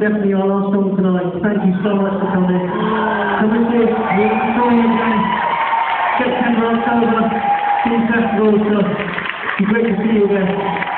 definitely our last song tonight. Thank you so much for coming. So with this, we try again September, October, Team Festival, so it's great to see you again.